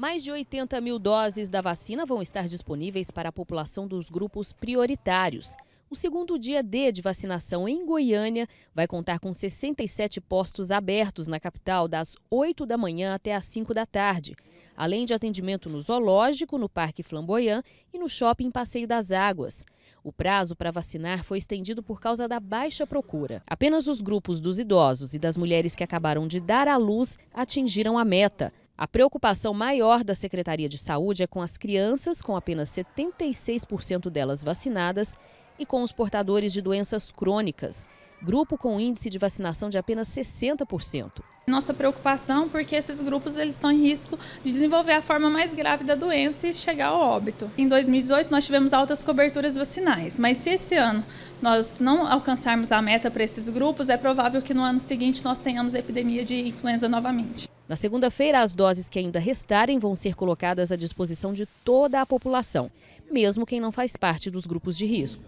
Mais de 80 mil doses da vacina vão estar disponíveis para a população dos grupos prioritários. O segundo dia D de vacinação em Goiânia vai contar com 67 postos abertos na capital das 8 da manhã até as 5 da tarde, além de atendimento no zoológico, no Parque Flamboyant e no Shopping Passeio das Águas. O prazo para vacinar foi estendido por causa da baixa procura. Apenas os grupos dos idosos e das mulheres que acabaram de dar à luz atingiram a meta. A preocupação maior da Secretaria de Saúde é com as crianças, com apenas 76% delas vacinadas, e com os portadores de doenças crônicas, grupo com índice de vacinação de apenas 60%. Nossa preocupação porque esses grupos eles estão em risco de desenvolver a forma mais grave da doença e chegar ao óbito. Em 2018 nós tivemos altas coberturas vacinais, mas se esse ano nós não alcançarmos a meta para esses grupos, é provável que no ano seguinte nós tenhamos epidemia de influenza novamente. Na segunda-feira, as doses que ainda restarem vão ser colocadas à disposição de toda a população, mesmo quem não faz parte dos grupos de risco.